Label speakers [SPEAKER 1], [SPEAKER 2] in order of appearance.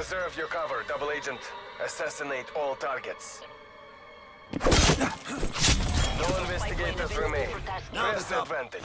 [SPEAKER 1] Preserve your cover, double agent. Assassinate all targets. No investigators remain. Press advantage.